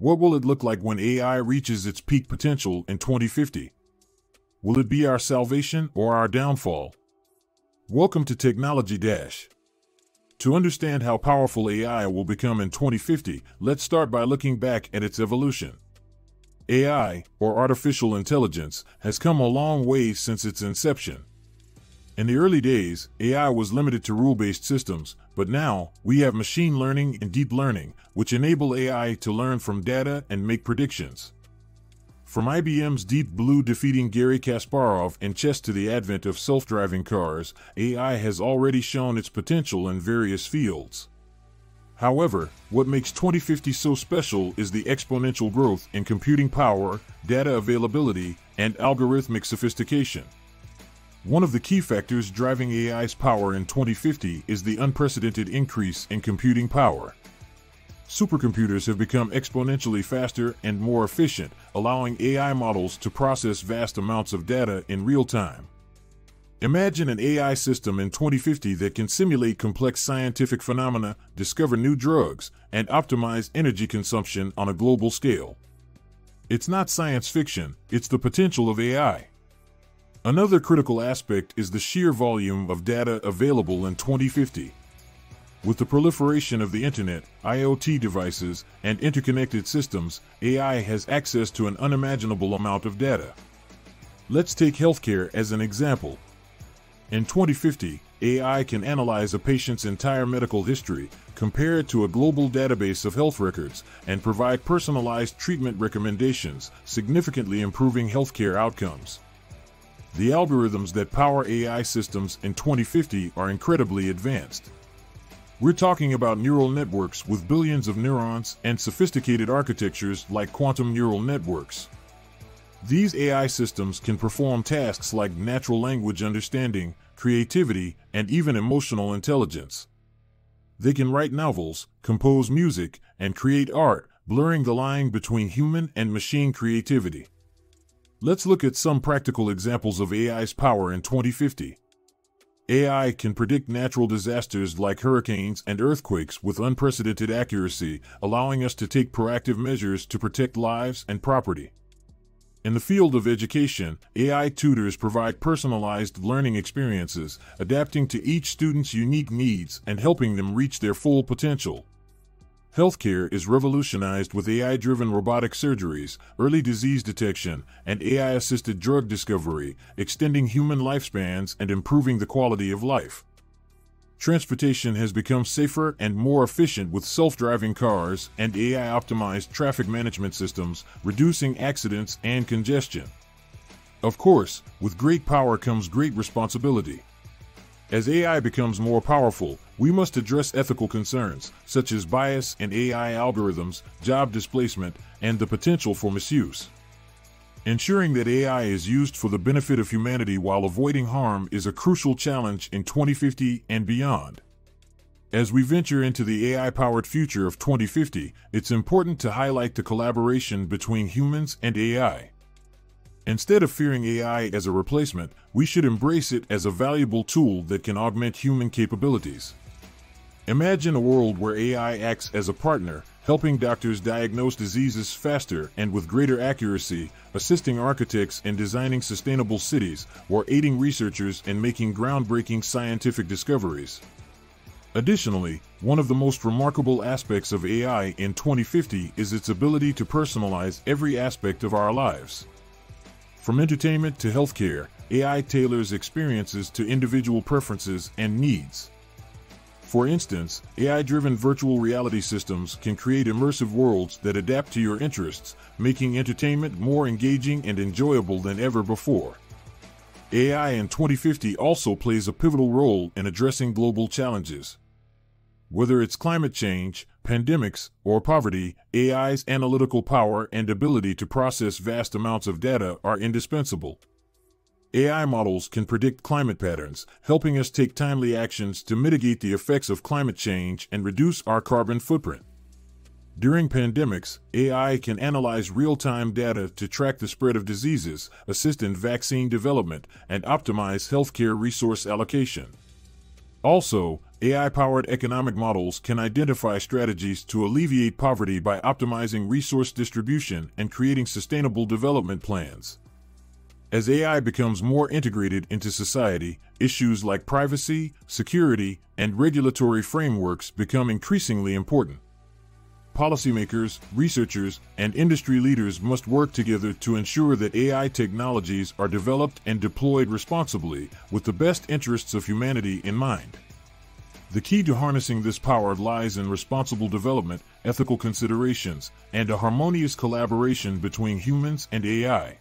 What will it look like when AI reaches its peak potential in 2050? Will it be our salvation or our downfall? Welcome to Technology Dash. To understand how powerful AI will become in 2050, let's start by looking back at its evolution. AI, or artificial intelligence, has come a long way since its inception. In the early days, AI was limited to rule based systems, but now we have machine learning and deep learning, which enable AI to learn from data and make predictions. From IBM's Deep Blue defeating Garry Kasparov in chess to the advent of self driving cars, AI has already shown its potential in various fields. However, what makes 2050 so special is the exponential growth in computing power, data availability, and algorithmic sophistication. One of the key factors driving AI's power in 2050 is the unprecedented increase in computing power. Supercomputers have become exponentially faster and more efficient, allowing AI models to process vast amounts of data in real time. Imagine an AI system in 2050 that can simulate complex scientific phenomena, discover new drugs, and optimize energy consumption on a global scale. It's not science fiction, it's the potential of AI. Another critical aspect is the sheer volume of data available in 2050. With the proliferation of the internet, IoT devices, and interconnected systems, AI has access to an unimaginable amount of data. Let's take healthcare as an example. In 2050, AI can analyze a patient's entire medical history, compare it to a global database of health records, and provide personalized treatment recommendations, significantly improving healthcare outcomes. The algorithms that power AI systems in 2050 are incredibly advanced. We're talking about neural networks with billions of neurons and sophisticated architectures like quantum neural networks. These AI systems can perform tasks like natural language understanding, creativity, and even emotional intelligence. They can write novels, compose music, and create art, blurring the line between human and machine creativity. Let's look at some practical examples of AI's power in 2050. AI can predict natural disasters like hurricanes and earthquakes with unprecedented accuracy, allowing us to take proactive measures to protect lives and property. In the field of education, AI tutors provide personalized learning experiences, adapting to each student's unique needs and helping them reach their full potential. Healthcare is revolutionized with AI driven robotic surgeries, early disease detection, and AI assisted drug discovery, extending human lifespans and improving the quality of life. Transportation has become safer and more efficient with self driving cars and AI optimized traffic management systems, reducing accidents and congestion. Of course, with great power comes great responsibility. As AI becomes more powerful, we must address ethical concerns, such as bias in AI algorithms, job displacement, and the potential for misuse. Ensuring that AI is used for the benefit of humanity while avoiding harm is a crucial challenge in 2050 and beyond. As we venture into the AI powered future of 2050, it's important to highlight the collaboration between humans and AI. Instead of fearing AI as a replacement, we should embrace it as a valuable tool that can augment human capabilities. Imagine a world where AI acts as a partner, helping doctors diagnose diseases faster and with greater accuracy, assisting architects in designing sustainable cities, or aiding researchers in making groundbreaking scientific discoveries. Additionally, one of the most remarkable aspects of AI in 2050 is its ability to personalize every aspect of our lives. From entertainment to healthcare, AI tailors experiences to individual preferences and needs. For instance, AI driven virtual reality systems can create immersive worlds that adapt to your interests, making entertainment more engaging and enjoyable than ever before. AI in 2050 also plays a pivotal role in addressing global challenges. Whether it's climate change, pandemics, or poverty, AI's analytical power and ability to process vast amounts of data are indispensable. AI models can predict climate patterns, helping us take timely actions to mitigate the effects of climate change and reduce our carbon footprint. During pandemics, AI can analyze real time data to track the spread of diseases, assist in vaccine development, and optimize healthcare resource allocation. Also, AI powered economic models can identify strategies to alleviate poverty by optimizing resource distribution and creating sustainable development plans. As AI becomes more integrated into society, issues like privacy, security, and regulatory frameworks become increasingly important. Policymakers, researchers, and industry leaders must work together to ensure that AI technologies are developed and deployed responsibly with the best interests of humanity in mind. The key to harnessing this power lies in responsible development, ethical considerations, and a harmonious collaboration between humans and AI.